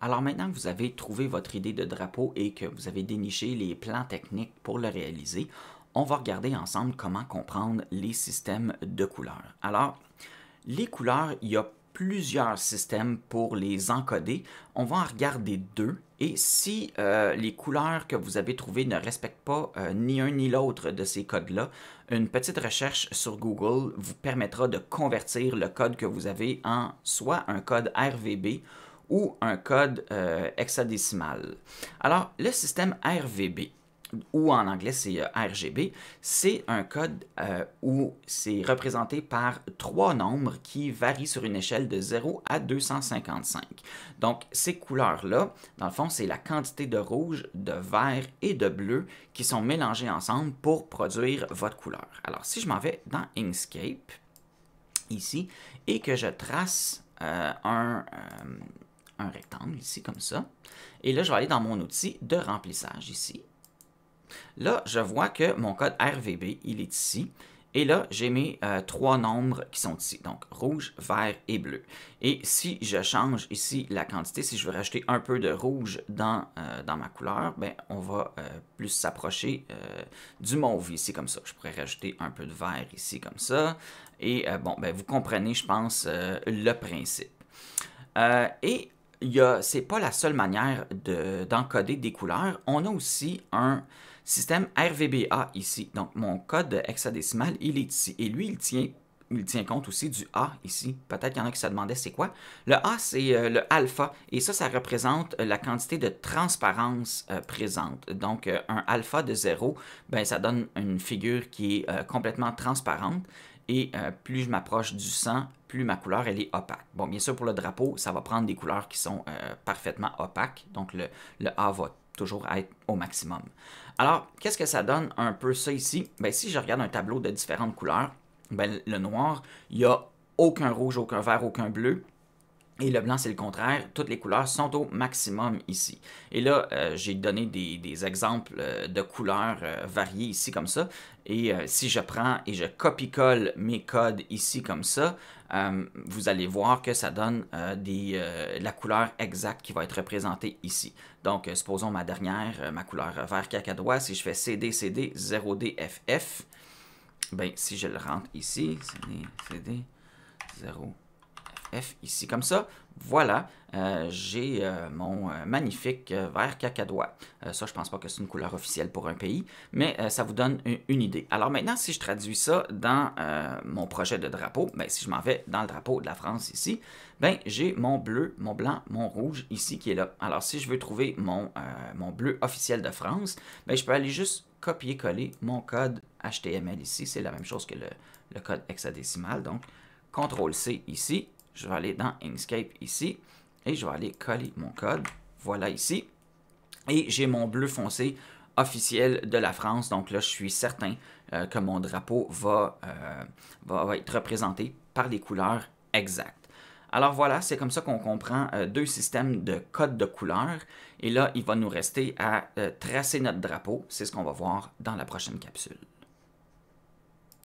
Alors maintenant que vous avez trouvé votre idée de drapeau et que vous avez déniché les plans techniques pour le réaliser, on va regarder ensemble comment comprendre les systèmes de couleurs. Alors, les couleurs, il y a plusieurs systèmes pour les encoder. On va en regarder deux. Et si euh, les couleurs que vous avez trouvées ne respectent pas euh, ni un ni l'autre de ces codes-là, une petite recherche sur Google vous permettra de convertir le code que vous avez en soit un code RVB ou un code euh, hexadécimal. Alors, le système RVB, ou en anglais c'est euh, RGB, c'est un code euh, où c'est représenté par trois nombres qui varient sur une échelle de 0 à 255. Donc ces couleurs-là, dans le fond, c'est la quantité de rouge, de vert et de bleu qui sont mélangés ensemble pour produire votre couleur. Alors si je m'en vais dans Inkscape, ici, et que je trace un, un rectangle ici comme ça, et là je vais aller dans mon outil de remplissage ici, Là, je vois que mon code RVB, il est ici. Et là, j'ai mes euh, trois nombres qui sont ici, donc rouge, vert et bleu. Et si je change ici la quantité, si je veux rajouter un peu de rouge dans, euh, ma couleur, ben, on va euh, plus s'approcher du mauve ici comme ça. Je pourrais rajouter un peu de vert ici comme ça. Et bon, ben, vous comprenez, je pense, le principe. et ce n'est pas la seule manière d'encoder des couleurs. On a aussi un système RVBA ici. Donc, mon code hexadécimal, il est ici. Et lui, il tient, il tient compte aussi du A ici. Peut-être qu'il y en a qui se demandaient c'est quoi. Le A, c'est euh, le alpha. Et ça, ça représente la quantité de transparence euh, présente. Donc, euh, un alpha de 0, ben, ça donne une figure qui est complètement transparente. Et plus je m'approche du sang, plus ma couleur elle est opaque. Bon, bien sûr, pour le drapeau, ça va prendre des couleurs qui sont parfaitement opaques. Donc, le, le A va toujours être au maximum. Alors, qu'est-ce que ça donne un peu ça ici? Ben, si je regarde un tableau de différentes couleurs, ben, le noir, il n'y a aucun rouge, aucun vert, aucun bleu. Et le blanc, c'est le contraire. Toutes les couleurs sont au maximum ici. Et là, euh, j'ai donné des, exemples euh, de couleurs euh, variées ici comme ça. Et si je prends et je copie-colle mes codes ici comme ça, vous allez voir que ça donne la couleur exacte qui va être représentée ici. Donc, supposons ma dernière, ma couleur vert cacadois, si je fais CD, CD, 0DFF, ben, si je le rentre ici, CD, CD, 0, F ici, comme ça. Voilà, euh, j'ai euh, mon euh, magnifique vert cacadois. ça, je pense pas que c'est une couleur officielle pour un pays, mais ça vous donne une, idée. Alors maintenant, si je traduis ça dans mon projet de drapeau, ben, si je m'en vais dans le drapeau de la France ici, ben, j'ai mon bleu, mon blanc, mon rouge ici qui est là. Alors si je veux trouver mon, bleu officiel de France, ben, je peux aller juste copier-coller mon code HTML ici. C'est la même chose que le, le code hexadécimal. Donc, CTRL-C ici, je vais aller dans Inkscape ici et je vais aller coller mon code. Voilà ici. Et j'ai mon bleu foncé officiel de la France. Donc là, je suis certain euh, que mon drapeau va, euh, va, être représenté par des couleurs exactes. Alors voilà, c'est comme ça qu'on comprend euh, deux systèmes de code de couleurs. Et là, il va nous rester à tracer notre drapeau. C'est ce qu'on va voir dans la prochaine capsule.